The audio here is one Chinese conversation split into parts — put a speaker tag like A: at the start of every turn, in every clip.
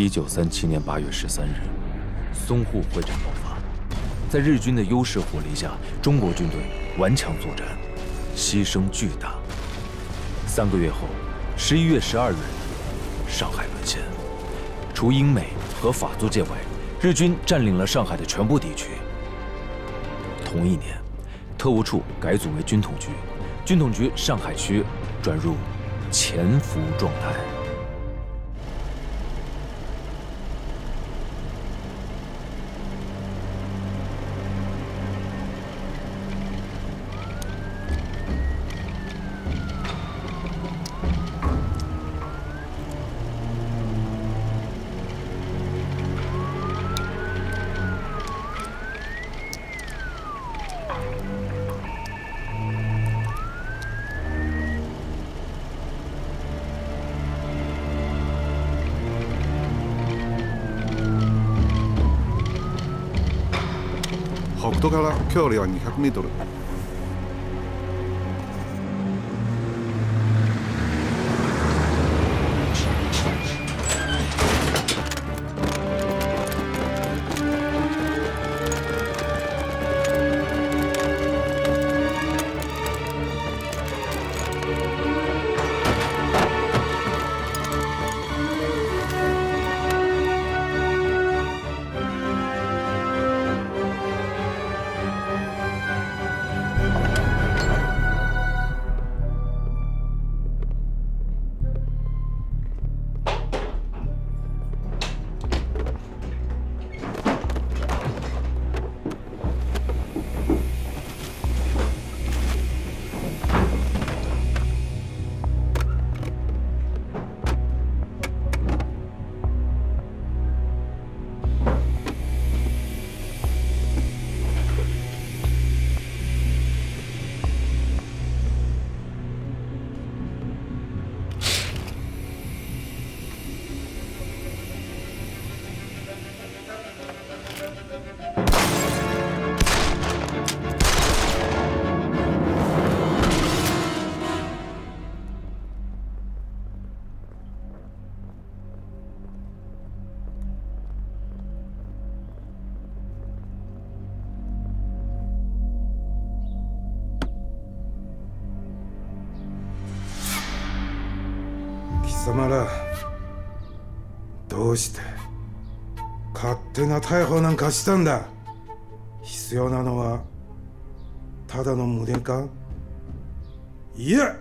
A: 一九三七年八月十三日，淞沪会战爆发，在日军的优势火力下，中国军队顽强作战，牺牲巨大。三个月后，十一月十二日，上海沦陷。除英美和法租界外，日军占领了上海的全部地区。同一年，特务处改组为军统局，军统局上海区转入潜伏状态。
B: 北斗から距離は 200m 手な逮捕なんかしたんだ。必要なのはただの無電か？いや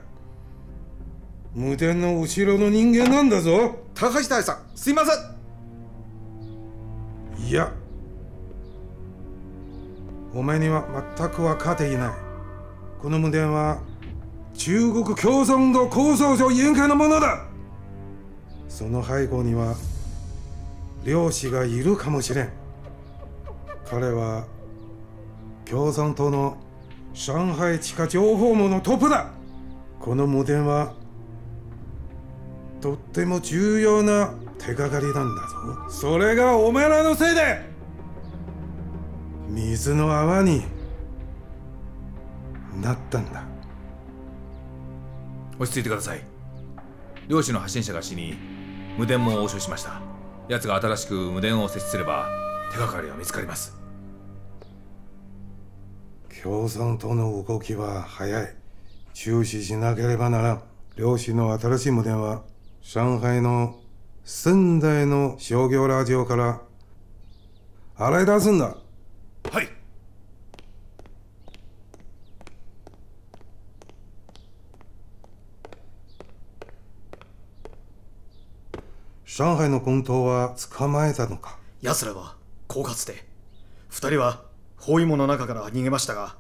B: 無電の後ろの人間なんだぞ。
C: 高橋大さんすいませ
B: ん。いやお前には全く分かっていない。この無電は中国共産党構想上委員会のものだ。その背後には漁師がいるかもしれん。彼は共産党の上海地下情報網のトップだ。この無電はとっても重要な手がかりなんだぞ。それがお前らのせいで水の泡になったんだ。
C: 落ち着いてください。漁師の発信者が死に無電も押収しました。奴が新しく無電を設置すれば手がかりは見つかります。
B: 共産党の動きは早い。注視しなければならん。漁師の新しい無電は上海の仙台の商業ラジオから洗い出すんだ
C: はい
B: 上海の軍刀は捕まえたのか？
D: 奴らは狡猾で。二人は包囲網の中から逃げましたが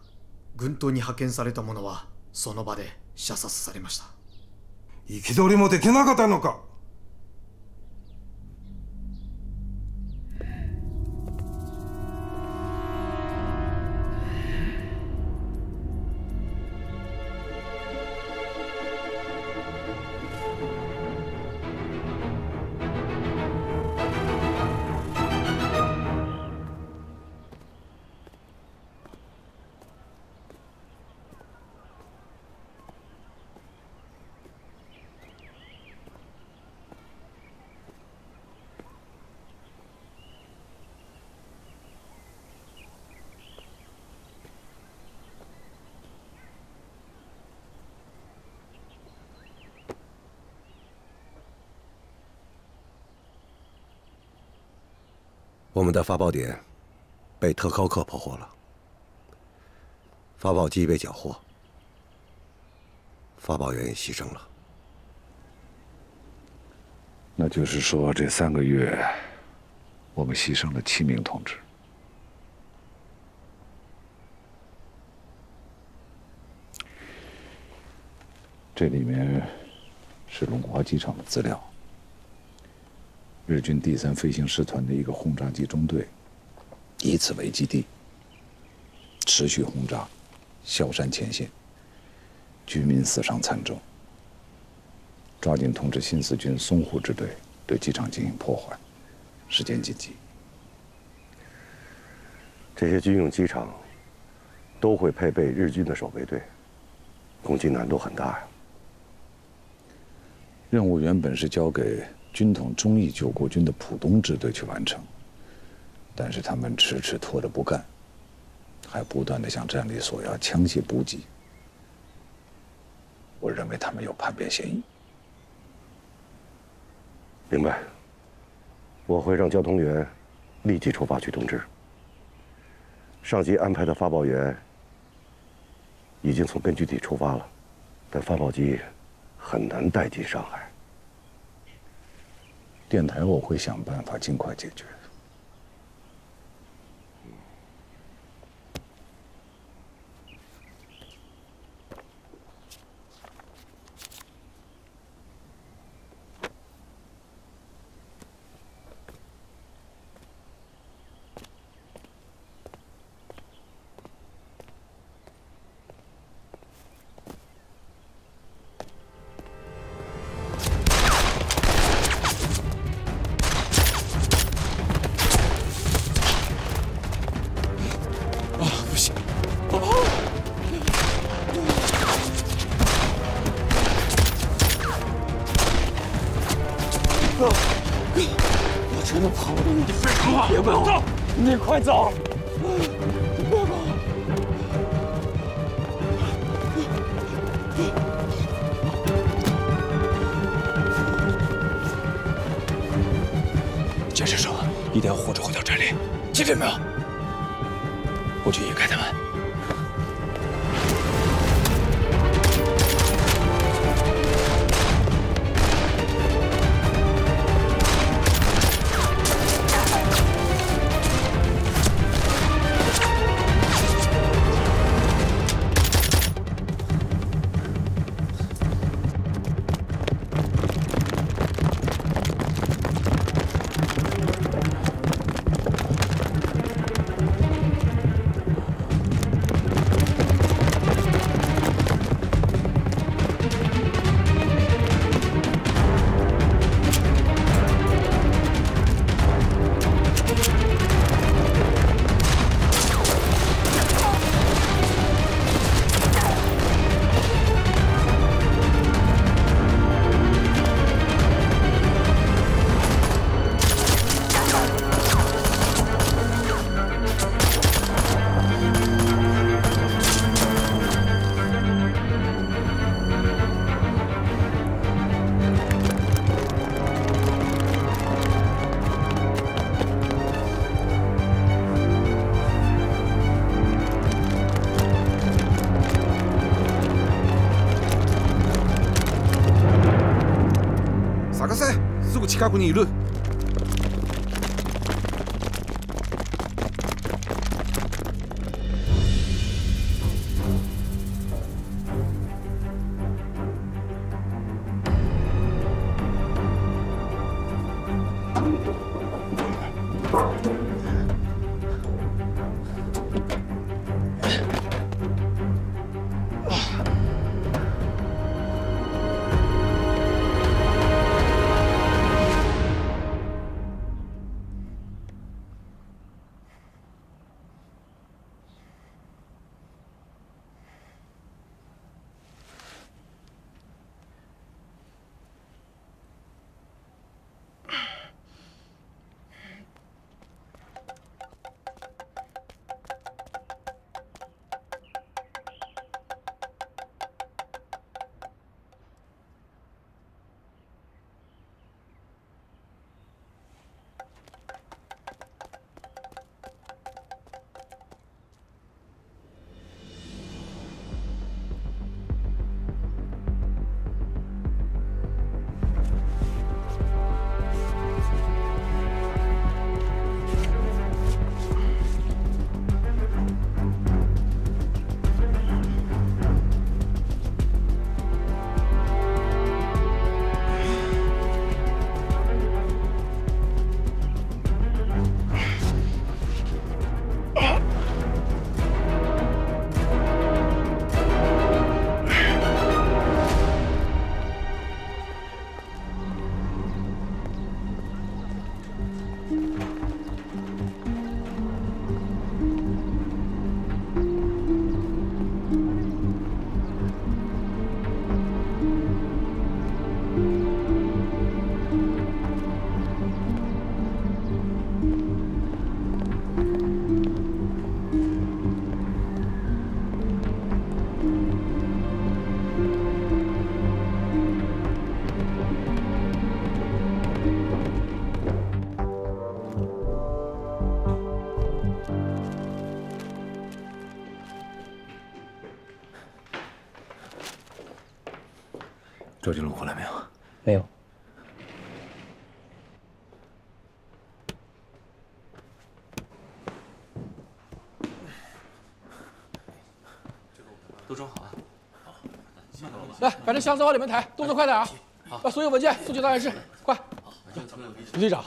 D: 軍刀に派遣された者はその場で射殺されました。
B: 憤りもできなかったのか？
E: 我们的发报点被特高克破获了，发报机被缴获，发报员也牺牲了。
F: 那就是说，这三个月，我们牺牲了七名同志。这里面是龙华机场的资料。日军第三飞行师团的一个轰炸机中队，以此为基地，持续轰炸萧山前线，居民死伤惨重。抓紧通知新四军淞沪支队对机场进行破坏，时间紧急。
E: 这些军用机场都会配备日军的守备队，攻击难度很大呀。
F: 任务原本是交给。军统忠义救国军的浦东支队去完成，但是他们迟迟拖着不干，还不断的向战里索要枪械补给。我认为他们有叛变嫌疑。
E: 明白。我会让交通员立即出发去通知。上级安排的发报员已经从根据地出发了，但发报机很难带进上海。
F: 电台，我会想办法尽快解决。
A: 我去引开他
G: 们。近
A: くにいる。
H: 来，把这箱子往里面抬，动作快点啊！把所有文件送去档案室，快！李队长，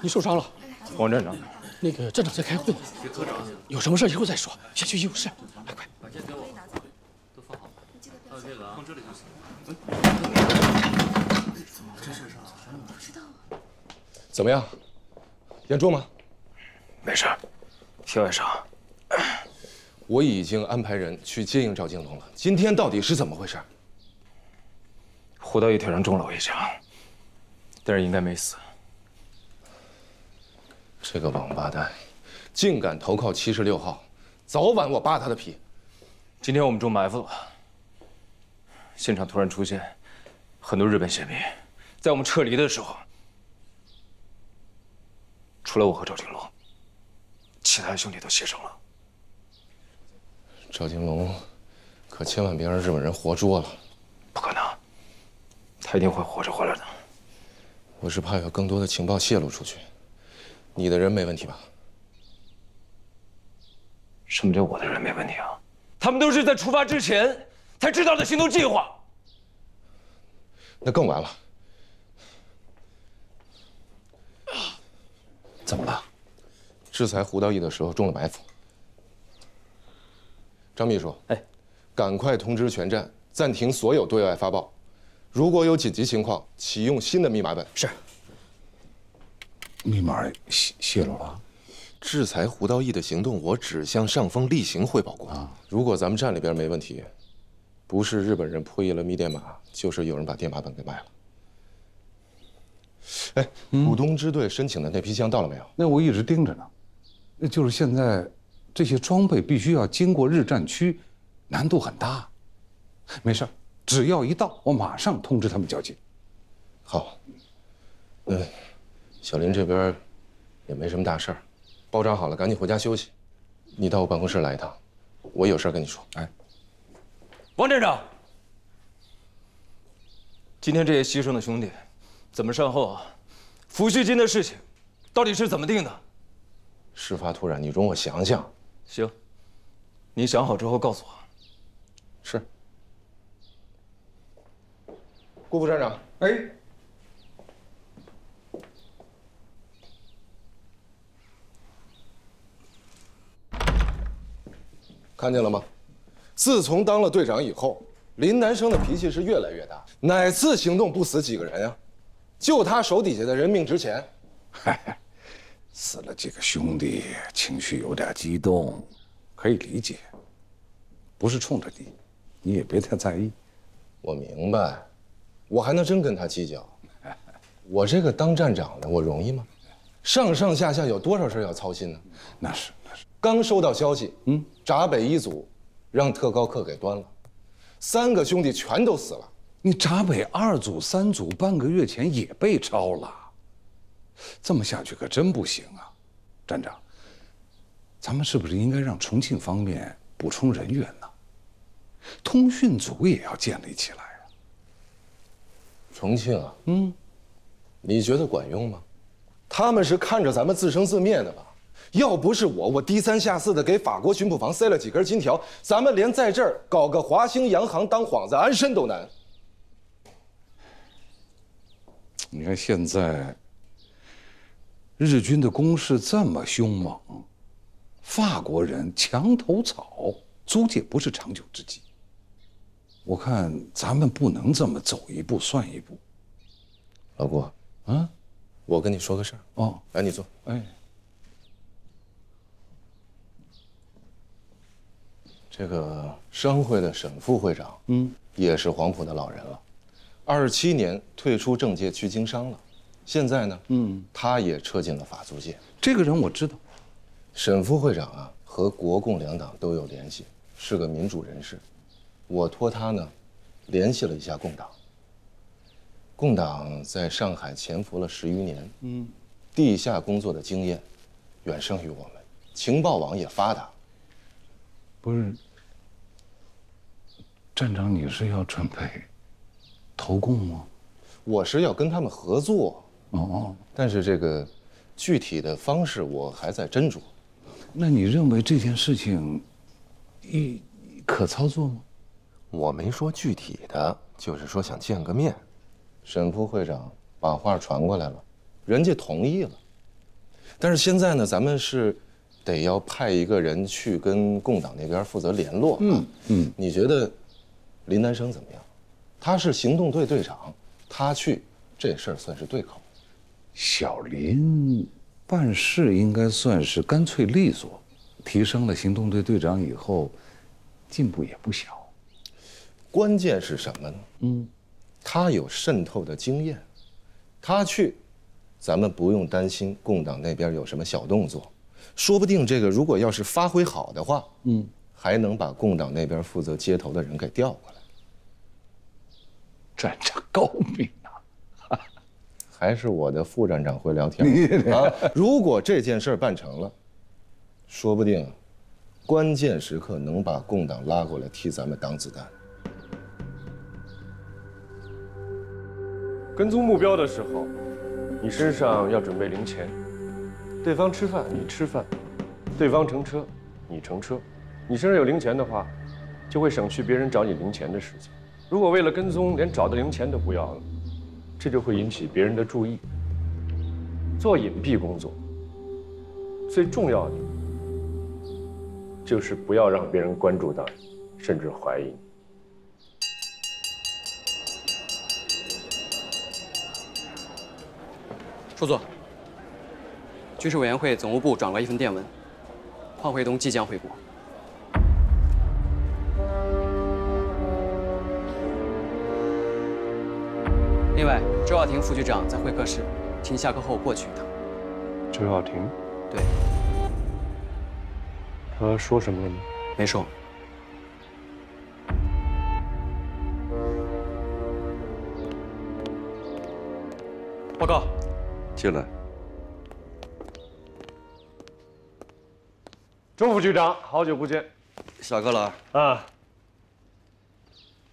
H: 你受伤了。
A: 王站长，
H: 那个站长在开会呢，有什么事以后再说，先去医务室。来，快！
A: 把件给我，都放好。还有这个啊，放这里就行。怎么这事啊？不知道啊。
I: 怎么样？严重吗？
A: 没事，小外伤。
I: 我已经安排人去接应赵金龙了。今天到底是怎么回事？
A: 胡道义腿上中了我一枪，但是应该没死。
I: 这个王八蛋，竟敢投靠七十六号，早晚我扒他的皮。
A: 今天我们中埋伏了，现场突然出现很多日本宪兵，在我们撤离的时候，除了我和赵金龙，其他兄弟都牺牲了。
I: 赵金龙，可千万别让日本人活捉了。
A: 不可能，他一定会活着回来的。
I: 我是怕有更多的情报泄露出去。你的人没问题吧？
A: 什么叫我的人没问题啊？他们都是在出发之前才知道的行动计划。
I: 那更完了。
A: 怎么了？
I: 制裁胡道义的时候中了埋伏。张秘书，
G: 哎，
I: 赶快通知全站暂停所有对外发报，如果有紧急情况，启用新的密码本。
G: 是。
F: 密码泄泄露了。
I: 制裁胡道义的行动，我只向上峰例行汇报过。啊，如果咱们站里边没问题，不是日本人破译了密电码，就是有人把电码本给卖了。哎，浦东支队申请的那批枪到了没有？
F: 那我一直盯着呢。那就是现在。这些装备必须要经过日战区，难度很大。没事只要一到，我马上通知他们交接。
I: 好。嗯，小林这边也没什么大事儿，包扎好了，赶紧回家休息。你到我办公室来一趟，我有事跟你说。哎，
A: 王站长，今天这些牺牲的兄弟，怎么善后啊？抚恤金的事情，到底是怎么定的？
I: 事发突然，你容我想想。
A: 行，你想好之后告诉我。
I: 是。顾副站长，
F: 哎，
I: 看见了吗？自从当了队长以后，林南生的脾气是越来越大。哪次行动不死几个人呀？就他手底下的人命值钱。嗨。
F: 死了几个兄弟，情绪有点激动，可以理解。不是冲着你，你也别太在意。
I: 我明白，我还能真跟他计较？我这个当站长的，我容易吗？上上下下有多少事要操心呢？
F: 那是那是。
I: 刚收到消息，嗯，闸北一组让特高课给端了，三个兄弟全都死了。
F: 你闸北二组、三组半个月前也被抄了。这么下去可真不行啊，站长。咱们是不是应该让重庆方面补充人员呢？通讯组也要建立起来啊。
I: 重庆啊，嗯，你觉得管用吗？他们是看着咱们自生自灭的吧？要不是我，我低三下四的给法国巡捕房塞了几根金条，咱们连在这儿搞个华兴洋行当幌子安身都难。
F: 你看现在。日军的攻势这么凶猛，法国人墙头草，租界不是长久之计。我看咱们不能这么走一步算一步。
I: 老顾，啊，我跟你说个事儿。哦，来，你坐。哎，这个商会的沈副会长，嗯，也是黄埔的老人了，二七年退出政界去经商了。现在呢，嗯，他也撤进了法租界。
F: 这个人我知道，
I: 沈副会长啊，和国共两党都有联系，是个民主人士。我托他呢，联系了一下共党。共党在上海潜伏了十余年，嗯，地下工作的经验远胜于我们，情报网也发达。
F: 不是，站长，你是要准备投投共吗？
I: 我是要跟他们合作，
F: 哦哦，
I: 但是这个具体的方式我还在斟酌。
F: 那你认为这件事情一可操作吗？
I: 我没说具体的，就是说想见个面。沈副会长把话传过来了，人家同意了。但是现在呢，咱们是得要派一个人去跟共党那边负责联络。嗯嗯，你觉得林南生怎么样？他是行动队队长，他去这事儿算是对口。
F: 小林办事应该算是干脆利索，提升了行动队队长以后，进步也不小。
I: 关键是什么呢？嗯，他有渗透的经验，他去，咱们不用担心共党那边有什么小动作，说不定这个如果要是发挥好的话，嗯，还能把共党那边负责接头的人给调过来。
F: 站长高明啊！
I: 还是我的副站长会聊天啊！如果这件事办成了，说不定关键时刻能把共党拉过来替咱们挡子弹。
G: 跟踪目标的时候，你身上要准备零钱。对方吃饭，你吃饭；对方乘车，你乘车。你身上有零钱的话，就会省去别人找你零钱的时间。如果为了跟踪连找的零钱都不要了，这就会引起别人的注意。做隐蔽工作，最重要的就是不要让别人关注到你，甚至怀疑你。
J: 副座，军事委员会总务部转来一份电文，邝惠东即将回国。另外，周耀庭副局长在会客室，请下课后过去一趟。
G: 周耀庭，
J: 对，
G: 他说什么了吗？
J: 没说。报告。
K: 进来，
G: 周副局长，好久不见。
K: 下课了
G: 啊。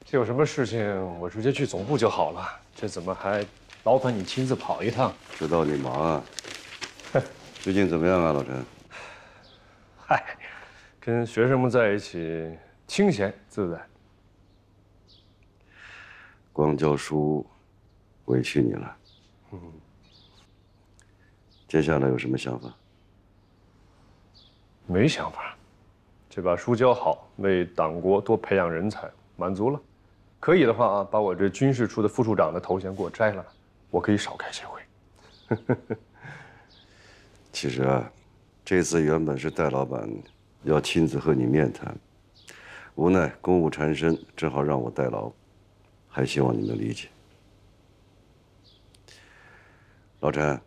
G: 这有什么事情，我直接去总部就好了。这怎么还劳烦你亲自跑一趟？
K: 知道你忙啊。最近怎么样啊，老陈？
G: 嗨，跟学生们在一起，清闲自在。
K: 光教书，委屈你了。嗯。接下来有什么想法？
G: 没想法，这把书教好，为党国多培养人才，满足了。可以的话啊，把我这军事处的副处长的头衔给我摘了，我可以少开些会。
K: 其实啊，这次原本是戴老板要亲自和你面谈，无奈公务缠身，只好让我代劳，还希望你能理解。老陈。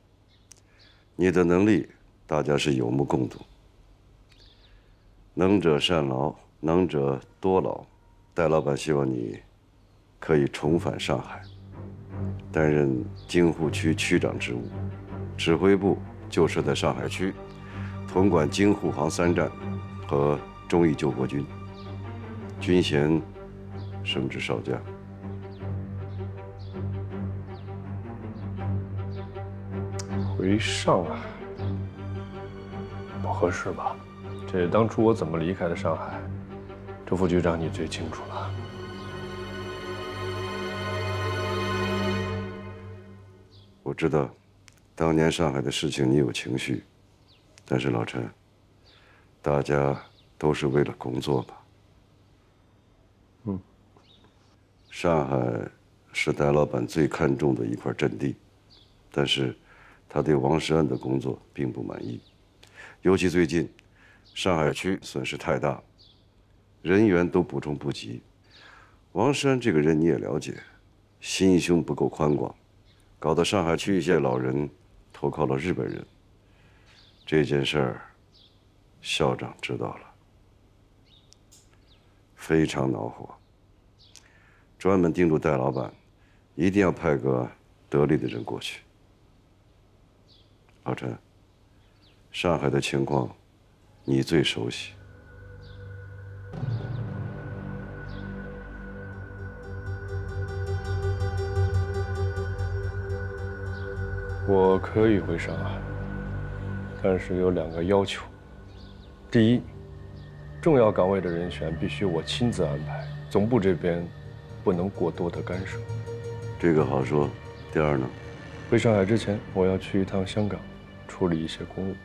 K: 你的能力，大家是有目共睹。能者善劳，能者多劳。戴老板希望你可以重返上海，担任京沪区区长职务，指挥部就设在上海区，统管京沪杭三站和忠义救国军，军衔升至少将。
G: 回上海不合适吧？这当初我怎么离开的上海，周副局长你最清楚了。
K: 我知道，当年上海的事情你有情绪，但是老陈，大家都是为了工作吧？嗯。上海是戴老板最看重的一块阵地，但是。他对王石安的工作并不满意，尤其最近，上海区损失太大，人员都补充不及。王石安这个人你也了解，心胸不够宽广，搞得上海区一些老人投靠了日本人。这件事儿，校长知道了，非常恼火，专门叮嘱戴老板，一定要派个得力的人过去。老陈上海的情况你最熟悉。
G: 我可以回上海但是有两个要求。第一重要岗位的人选必须我亲自安排总部这边不能过多的干涉。
E: 这个好说第二呢？
G: 回上海之前我要去一趟香港处理一些公务。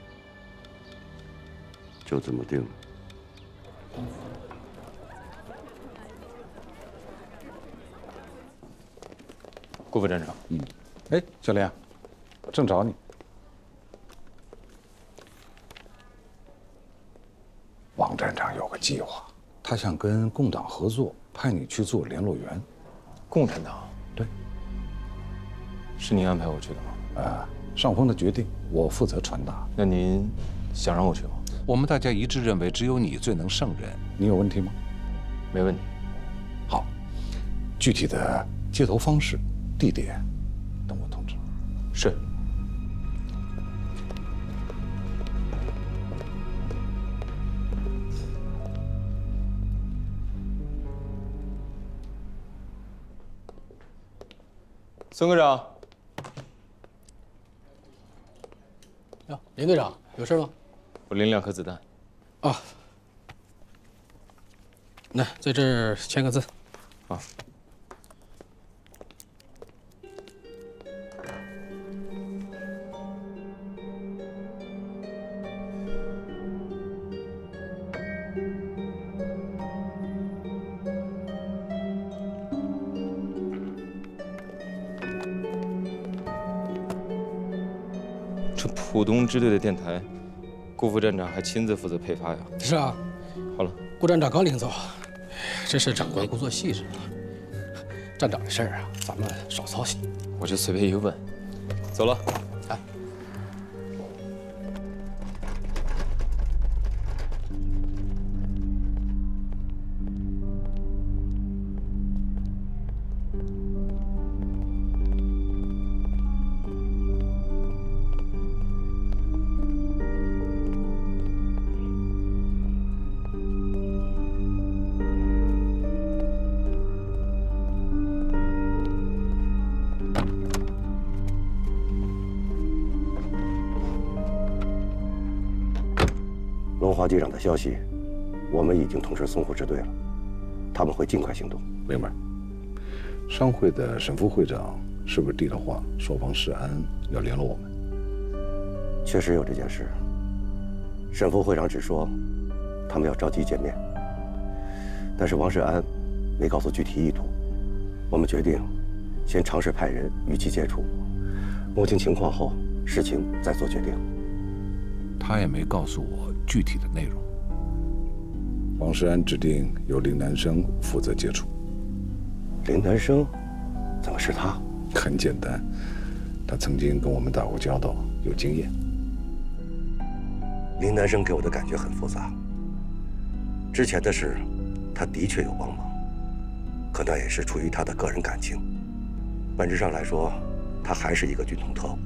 E: 就这么定了。
F: 顾副站长，嗯，哎，小莲，正找你。王站长有个计划，他想跟共党合作，派你去做联络员。
A: 共产党？
F: 对。
A: 是您安排我去的吗？
F: 啊，上峰的决定，我负责传达。
A: 那您想让我去吗？
F: 我们大家一致认为，只有你最能胜任。你有问题吗？
A: 没问题。
F: 好，具体的接头方式。地点，等我通知。
A: 是。孙科长。
H: 哟，林队长，有事吗？
A: 我领两颗子弹。
H: 啊。来，在这儿签个字。
A: 好。浦东支队的电台，顾副站长还亲自负责配发呀？
H: 是啊。
A: 好了，
H: 顾站长刚领走，真是长官工作细致啊。站长的事儿啊，咱们少操心。
A: 我就随便一问。走了。
E: 机长的消息，我们已经通知淞沪支队了，他们会尽快行动。
F: 明白。商会的沈副会长是不是递了话，说王世安要联络我们？
E: 确实有这件事。沈副会长只说他们要着急见面，但是王世安没告诉具体意图。我们决定先尝试派人与其接触，摸清情况后，事情再做决定。
F: 他也没告诉我。具体的内容，王世安指定由林南生负责接触。
E: 林南生，怎么是他？
F: 很简单，他曾经跟我们打过交道，有经验。
E: 林南生给我的感觉很复杂。之前的事，他的确有帮忙，可那也是出于他的个人感情。本质上来说，他还是一个军统特务，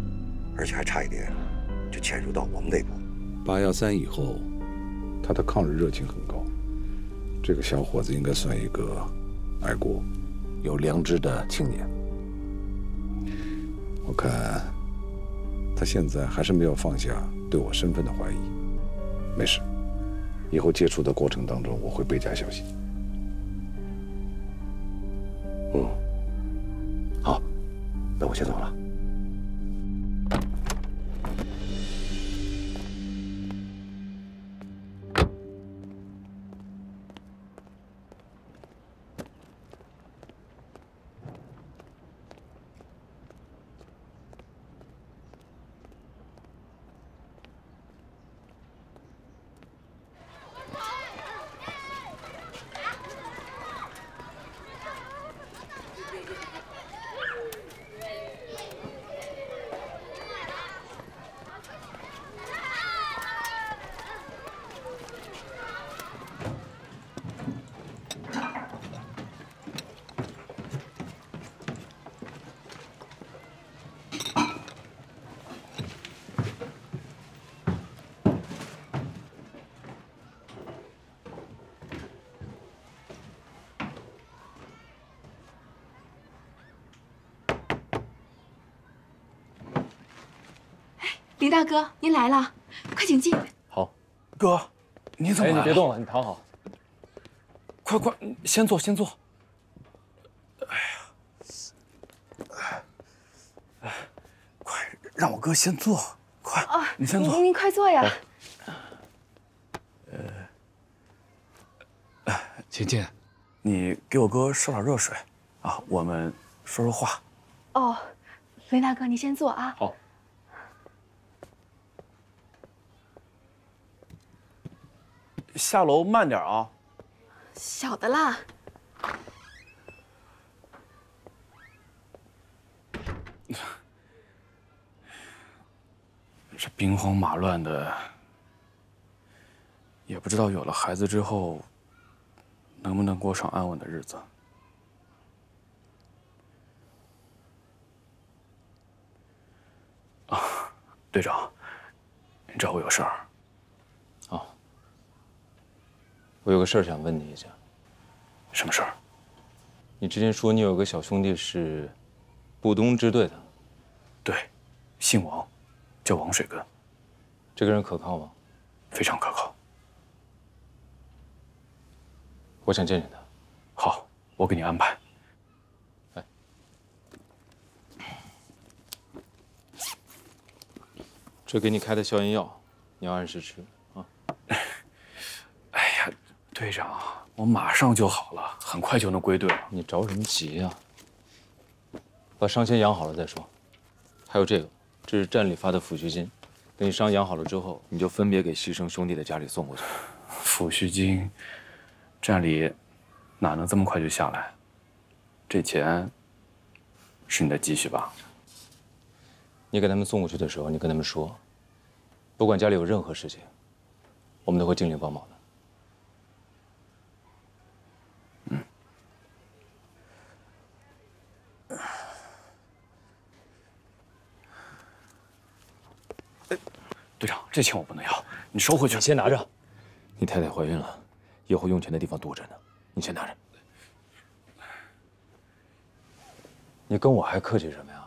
E: 而且还差一点就潜入到我们内部。
F: 八幺三以后，他的抗日热情很高。这个小伙子应该算一个爱国、有良知的青年。我看他现在还是没有放下对我身份的怀疑。没事，以后接触的过程当中，我会倍加小心。
E: 嗯，好，那我先走了。
L: 林大哥，您来了，快请进。
H: 好，哥，你怎么？
A: 哎，你别动了，你躺好。
H: 快快，先坐，先坐。哎呀，哎，快让我哥先坐，快，
L: 啊，
H: 你先坐。
L: 您快坐呀。
H: 呃，晴晴，你给我哥烧点热水，啊，我们说说话。
L: 哦，林大哥，你先坐啊。
H: 好。下楼慢点啊。
L: 晓得啦。
H: 这兵荒马乱的，也不知道有了孩子之后，能不能过上安稳的日子。啊，队长，你找我有事儿。
A: 啊，我有个事儿想问你一下。
H: 什么事儿？
A: 你之前说你有个小兄弟是步东支队的。
H: 对，姓王，叫王水根。
A: 这个人可靠吗？
H: 非常可靠。
A: 我想见见他。
H: 好，我给你安排。
A: 哎，这给你开的消炎药，你要按时吃
H: 队长，我马上就好了，很快就能归队了。
A: 你着什么急呀？把伤先养好了再说。还有这个，这是站里发的抚恤金，等你伤养好了之后，
M: 你就分别给牺牲兄弟的家里送过去。
H: 抚恤金，站里哪能这么快就下来？这钱是你的积蓄吧？
A: 你给他们送过去的时候，你跟他们说，不管家里有任何事情，我们都会尽力帮忙的。
H: 嗯。队长，这钱我不能要，你收回去。
A: 你先拿着。
M: 你太太怀孕了，以后用钱的地方多着呢，你先拿着。
A: 你跟我还客气什么呀？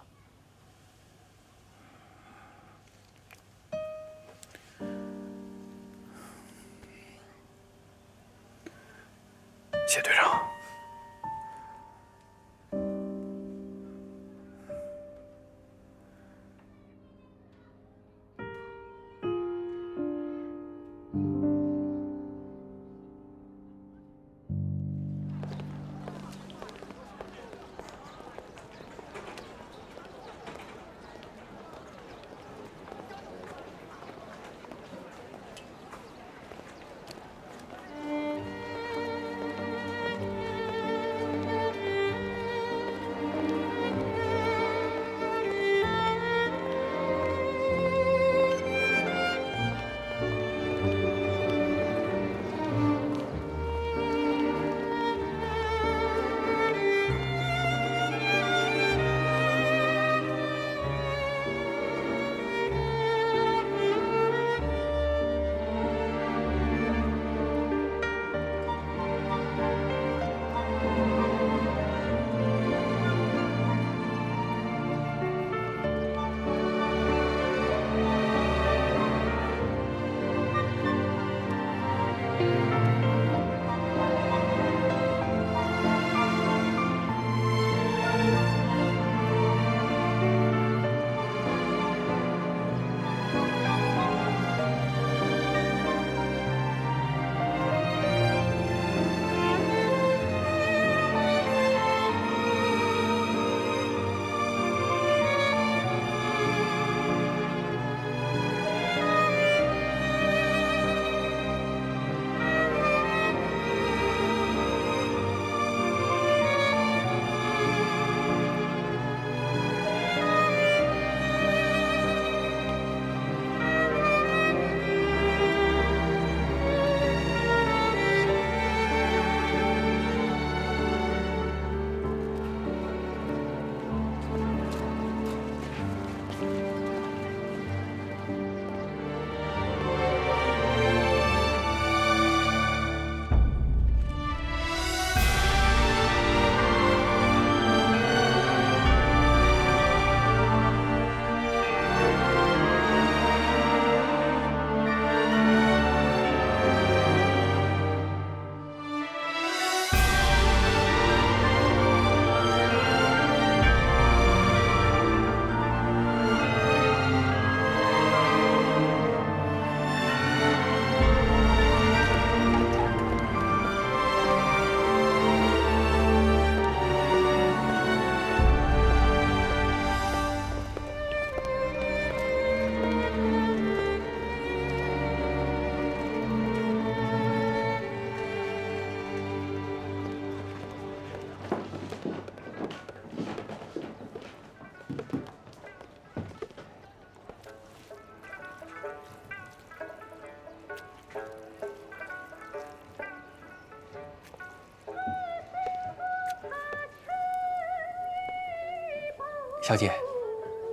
N: 小姐，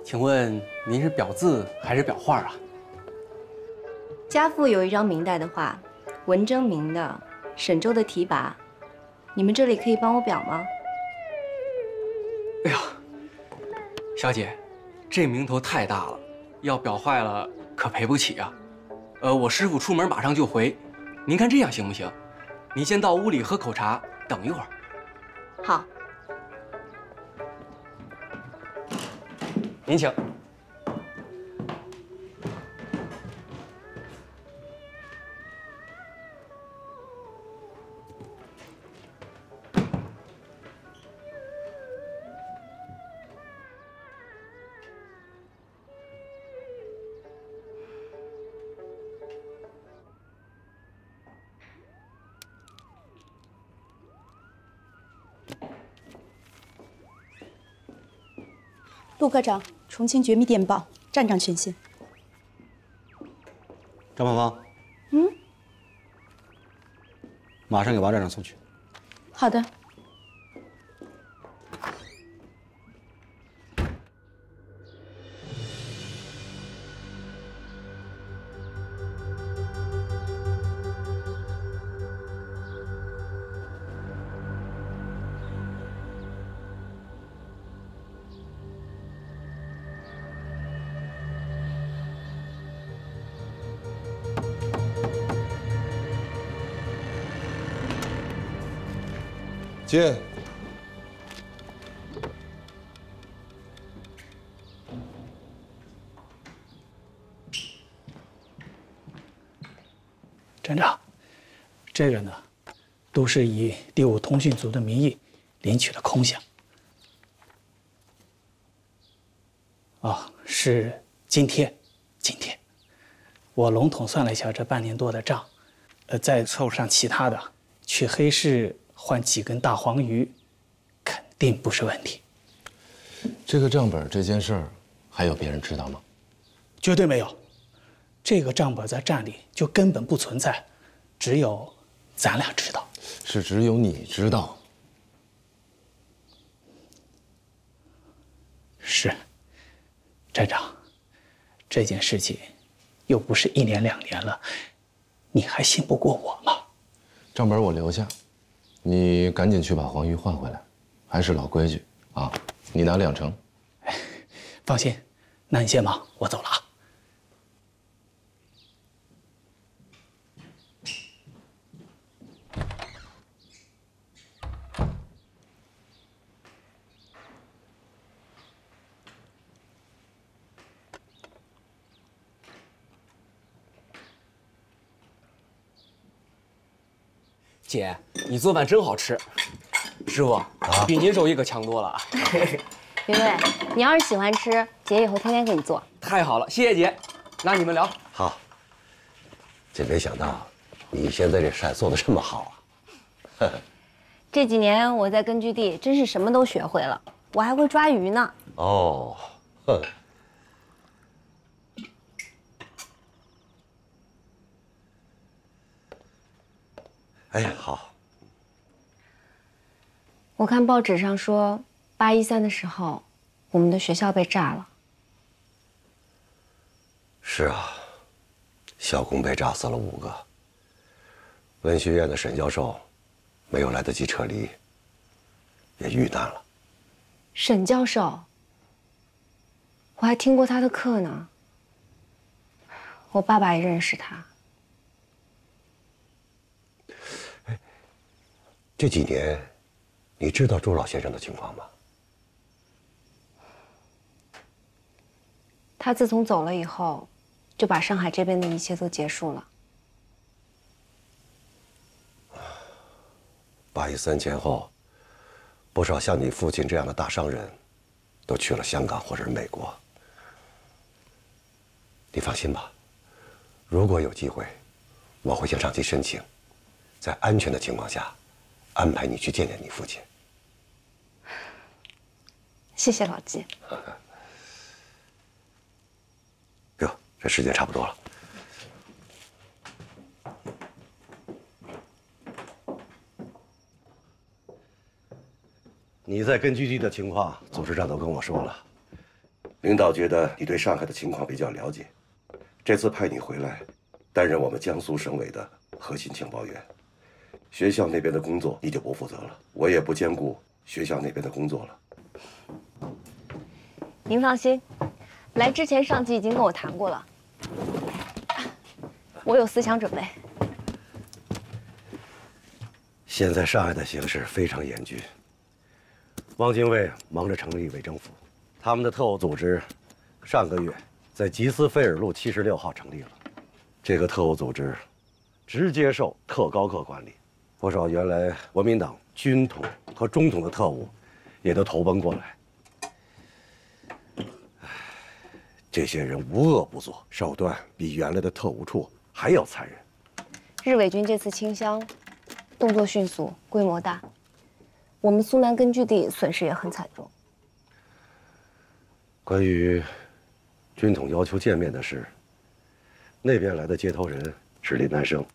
N: 请问您是裱字还是裱画啊？
O: 家父有一张明代的画，文征明的，沈周的题跋。你们这里可以帮我裱吗？
N: 哎呀，小姐，这名头太大了，要裱坏了可赔不起啊。呃，我师傅出门马上就回，您看这样行不行？您先到屋里喝口茶，等一会儿。
O: 好。
N: 您请。
P: 陆科长，重庆绝密电报，站长权限。
Q: 张芳芳，
P: 嗯，
Q: 马上给王站长送去。
P: 好的。
R: 进。
S: 站长，这个呢，都是以第五通讯组的名义领取的空饷。啊，是今天，今天，我笼统算了一下这半年多的账，呃，再凑上其他的，去黑市。换几根大黄鱼，肯定不是问题。
I: 这个账本这件事儿，还有别人知道吗？
S: 绝对没有。这个账本在站里就根本不存在，只有咱俩知道。
I: 是只有你知道。
S: 是，站长，这件事情又不是一年两年了，你还信不过我吗？
I: 账本我留下。你赶紧去把黄鱼换回来，还是老规矩啊！你拿两成。
S: 放心，那你先忙，我走了啊。
N: 姐，你做饭真好吃，师傅比您手艺可强多了。
T: 云瑞，你要是喜欢吃，姐以后天天给你做。
N: 太好了，谢谢姐。那你们聊。
E: 好。真没想到，你现在这菜做的这么好
T: 啊！这几年我在根据地真是什么都学会了，我还会抓鱼呢。哦，哼。
E: 哎，好。
T: 我看报纸上说，八一三的时候，我们的学校被炸了。
E: 是啊，校工被炸死了五个。文学院的沈教授，没有来得及撤离，也遇难了。
T: 沈教授，我还听过他的课呢。我爸爸也认识他。
E: 这几年，你知道朱老先生的情况吗？
T: 他自从走了以后，就把上海这边的一切都结束了。
E: 八一三前后，不少像你父亲这样的大商人，都去了香港或者是美国。你放心吧，如果有机会，我会向上级申请，在安全的情况下。安排你去见见你父亲。
T: 谢谢老季。
E: 哟，这时间差不多了。你在根据地的情况，组织长都跟我说了。领导觉得你对上海的情况比较了解，这次派你回来，担任我们江苏省委的核心情报员。学校那边的工作你就不负责了，我也不兼顾学校那边的工作了。
O: 您放心，来之前上级已经跟我谈过了，我有思想准备。
E: 现在上海的形势非常严峻，汪精卫忙着成立伪政府，他们的特务组织上个月在吉斯菲尔路七十六号成立了。这个特务组织直接受特高课管理，不少原来国民党军统和中统的特务也都投奔过来。这些人无恶不作，手段比原来的特务处还要残忍。
O: 日伪军这次清乡。动作迅速，规模大，我们苏南根据地损失也很惨重。
E: 关于军统要求见面的事，那边来的接头人是李南生。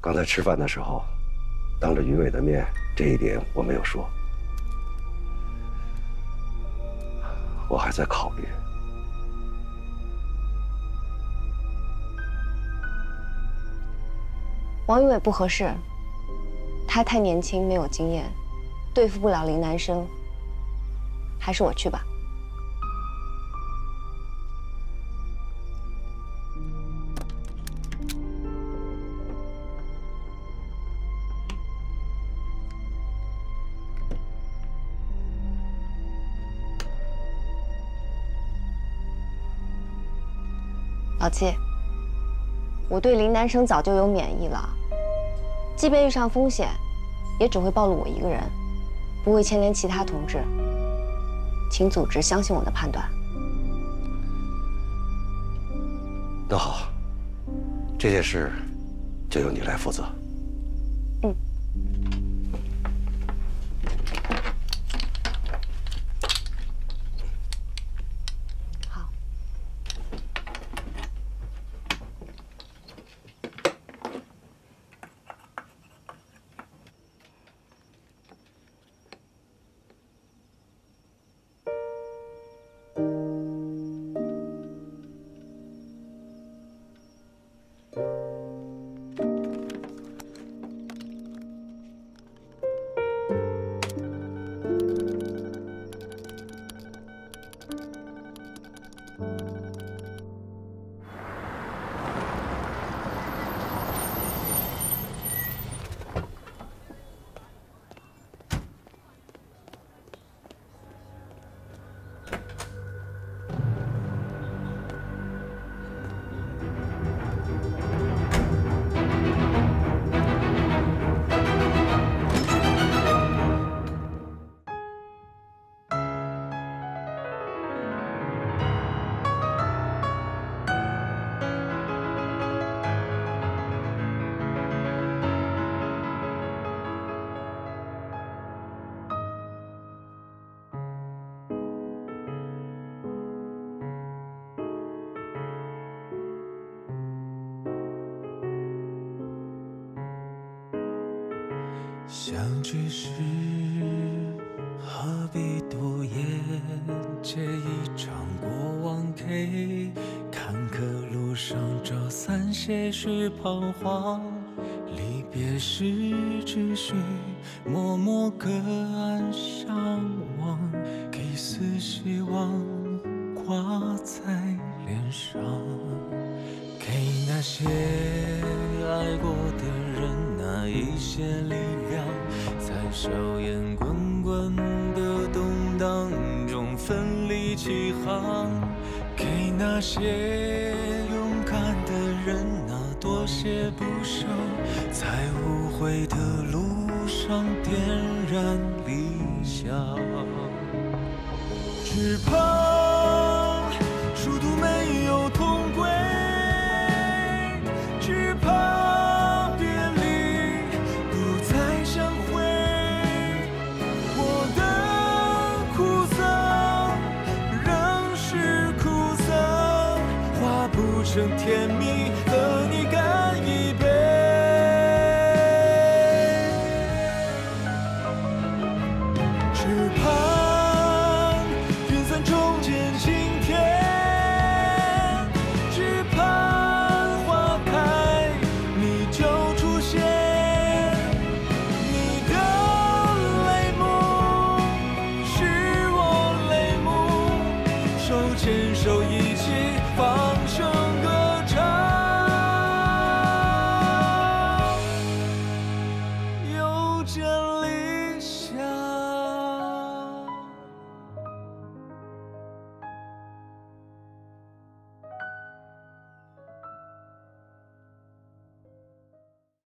E: 刚才吃饭的时候，当着云伟的面，这一点我没有说，我还在考虑。
O: 王宇伟不合适，他太年轻，没有经验，对付不了林南生。还是我去吧。老七，我对林南生早就有免疫了。即便遇上风险，也只会暴露我一个人，不会牵连其他同志。请组织相信我的判断。
E: 那好，这件事就由你来负责。
R: 是何必多言？借一场过往给，坎坷路上找散些许彷徨。离别时只需默默隔硝烟滚滚的动荡中奋力起航，给那些勇敢的人那多些不舍，在无悔的路上点燃理想，只怕